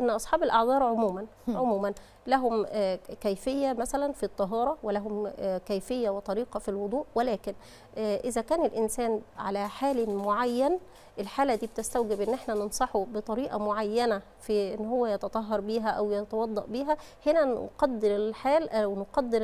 إن أصحاب الأعذار عموما عموما لهم آه، كيفية مثلا في الطهارة ولهم آه، كيفية وطريقة في الوضوء ولكن آه، إذا كان الإنسان على حال معين الحالة دي بتستوجب إن إحنا ننصحه بطريقة معينة في إن هو يتطهر بيها أو يتوضأ بيها هنا نقدر الحال أو نقدر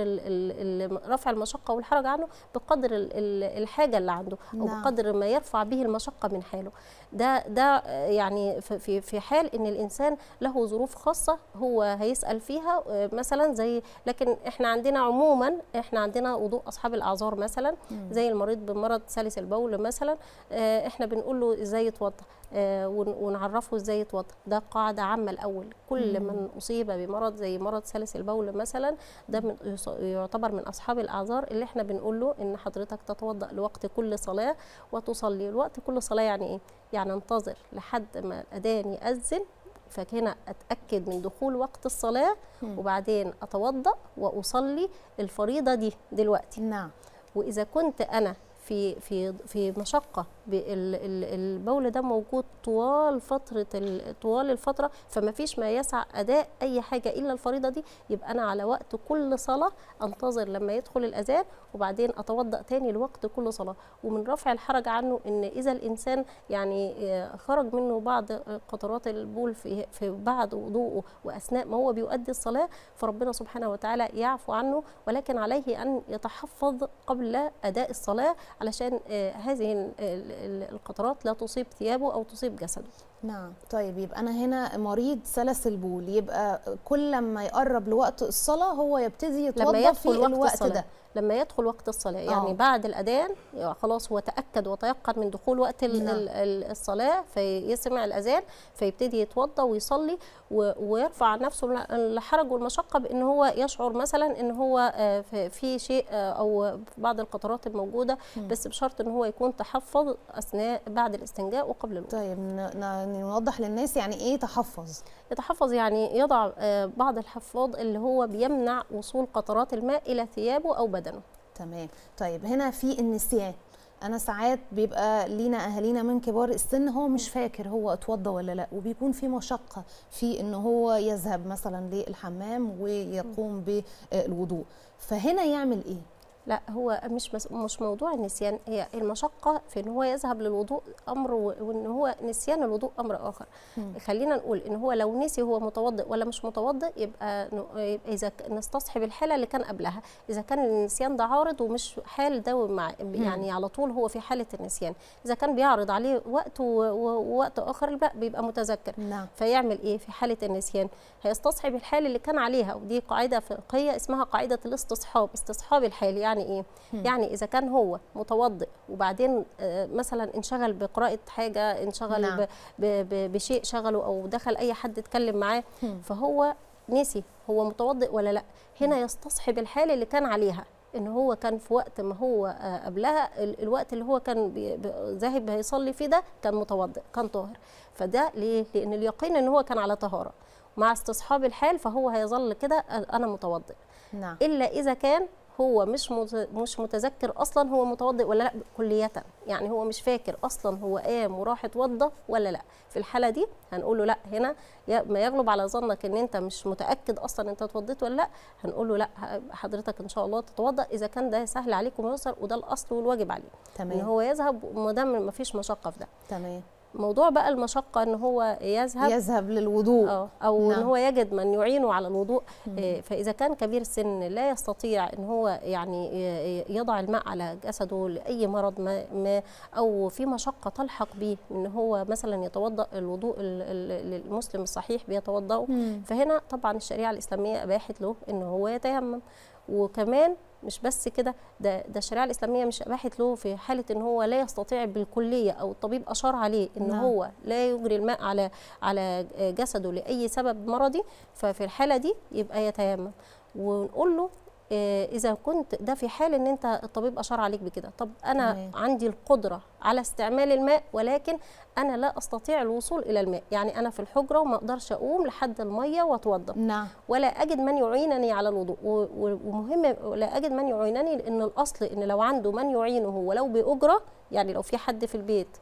رفع المشقة والحرج عنه بقدر ال- ال- الحاجة اللي عنده أو نعم. بقدر ما يرفع به المشقة من حاله ده ده يعني في- في في حال إن الإنسان له ظروف خاصة هو هيسأل فيها آه، مثلا زي لكن إحنا عندنا عموما إحنا عندنا وضوء أصحاب الأعذار مثلا زي المريض بمرض سلس البول مثلا آه، إحنا بنقول له إزاي يتوضا آه، ون- ونعرفه إزاي يتوضا ده قاعدة عامة الأول. كل من أصيب بمرض زي مرض سلس البول مثلا ده من يعتبر من أصحاب الأعذار اللي إحنا بنقول له إن حضرتك تتوضأ لوقت كل صلاة وتصلي. الوقت كل صلاة يعني إيه؟ يعني انتظر لحد ما الأذان يأذن فهنا أتأكد من دخول وقت الصلاة وبعدين أتوضأ وأصلي الفريضة دي دلوقتي. نعم. وإذا كنت أنا في في في مشقة البول ده موجود طوال فترة ال- طوال الفترة فما فيش ما يسع أداء أي حاجة إلا الفريضة دي. يبقى أنا على وقت كل صلاة أنتظر لما يدخل الأذان وبعدين أتوضأ تاني لوقت كل صلاة. ومن رفع الحرج عنه إن إذا الإنسان يعني آه، خرج منه بعض قطرات البول في في بعد وضوءه وأثناء ما هو بيؤدي الصلاة فربنا سبحانه وتعالى يعفو عنه. ولكن عليه أن يتحفظ قبل أداء الصلاة علشان آه، هذه القطرات لا تصيب ثيابه أو تصيب جسده. نعم. طيب يبقى أنا هنا مريض سلس البول. يبقى كل لما يقرب لوقت الصلاة هو يبتدي لما يتوضا في يدخل وقت الوقت الصلاة. ده. لما يدخل وقت الصلاة يعني آه. بعد الأذان خلاص هو تأكد وتيقن من دخول وقت نعم. ال- ال- الصلاة فيسمع الأذان فيبتدي يتوضا ويصلي ويرفع عن نفسه ال- الحرج والمشقة بإن هو يشعر مثلا إن هو آه، في- شيء آه، أو في بعض القطرات الموجودة. بس بشرط إن هو يكون تحفظ أثناء بعد الاستنجاء وقبل الوضوء طيب ن- نوضح للناس يعني إيه تحفظ؟ يتحفظ يعني يضع آه، بعض الحفاظ اللي هو بيمنع وصول قطرات الماء إلى ثيابه أو بدنه. تمام. طيب هنا في النسيان. أنا ساعات بيبقى لينا أهالينا من كبار السن هو مش فاكر هو اتوضى ولا لأ وبيكون في مشقة في إن هو يذهب مثلا للحمام ويقوم بالوضوء. فهنا يعمل إيه؟ لا هو مش مش موضوع النسيان هي المشقة في إن هو يذهب للوضوء أمر وإن هو نسيان الوضوء أمر آخر. مم. خلينا نقول إن هو لو نسي هو متوضئ ولا مش متوضئ يبقى إذا نستصحب الحالة اللي كان قبلها. إذا كان النسيان ده عارض ومش حال داوم مع يعني على طول هو في حالة النسيان. إذا كان بيعرض عليه وقت ووقت آخر لا بيبقى متذكر. نعم. فيعمل إيه في حالة النسيان؟ هيستصحب الحال اللي كان عليها ودي قاعدة فقهية اسمها قاعدة الاستصحاب استصحاب الحال. يعني إيه؟ يعني إذا كان هو متوضئ وبعدين آه، مثلا انشغل بقراءة حاجة انشغل نعم. بشيء شغله أو دخل أي حد اتكلم معاه. فهو نسي هو متوضئ ولا لأ. هنا يستصحب الحال اللي كان عليها إن هو كان في وقت ما هو آه، قبلها ال- الوقت اللي هو كان ذاهب هيصلي فيه ده كان متوضئ كان طاهر. فده ليه؟ لأن اليقين إن هو كان على طهارة. مع استصحاب الحال فهو هيظل كده أنا متوضئ. نعم. إلا إذا كان هو مش مش متذكر أصلا هو متوضئ ولا لأ كلية يعني هو مش فاكر أصلا هو قام وراح اتوضى ولا لأ. في الحالة دي هنقول له لأ هنا ما يغلب على ظنك إن أنت مش متأكد أصلا أنت اتوضيت ولا لأ هنقول له لأ حضرتك إن شاء الله تتوضأ. إذا كان ده سهل عليك وميسر وده الأصل والواجب عليه. إن تمام هو يذهب ما دام ما فيش مشقة في ده. تمام. موضوع بقى المشقة إن هو يذهب. يذهب للوضوء. آه أو نعم. ان هو يجد من يعينه على الوضوء. آه، فإذا كان كبير السن لا يستطيع إن هو يعني يضع الماء على جسده لأي مرض ما, ما أو في مشقة تلحق به إن هو مثلا يتوضأ الوضوء ال- ال- المسلم الصحيح بيتوضأه. مم. فهنا طبعا الشريعة الإسلامية أباحت له إن هو يتيمم. وكمان مش بس كده ده ده الشريعة الإسلامية مش اباحت له في حالة إن هو لا يستطيع بالكلية أو الطبيب أشار عليه إن نعم. هو لا يجري الماء على على جسده لأي سبب مرضي ففي الحالة دي يبقى يتيمم ونقول له إذا كنت ده في حال إن أنت الطبيب أشار عليك بكده. طب أنا تمام. عندي القدرة على استعمال الماء ولكن أنا لا أستطيع الوصول إلى الماء. يعني أنا في الحجرة وما أقدرش أقوم لحد المية وأتوضأ. نعم. ولا أجد من يعينني على الوضوء. ومهم لا أجد من يعينني لأن الأصل إن لو عنده من يعينه ولو بأجرة يعني لو في حد في البيت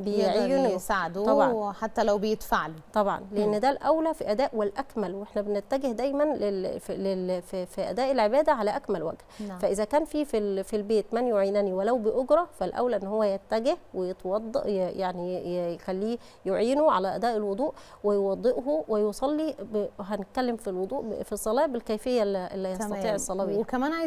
بيعينوا. يقدر يساعدوه طبعاً. حتى لو بيدفع له طبعا. لأن ده الأولى في أداء والأكمل وإحنا بنتجه دايما لل في, لل في, في أداء العبادة على أكمل وجه نعم. فإذا كان في في, ال- في البيت من يعينني ولو بأجرة فالأولى إن هو يتجه ويتوضأ يعني يخليه يعينه على أداء الوضوء ويوضئه ويصلي ب- هنتكلم في الوضوء في الصلاة بالكيفية اللي يستطيع. الصلاة بيها وكمان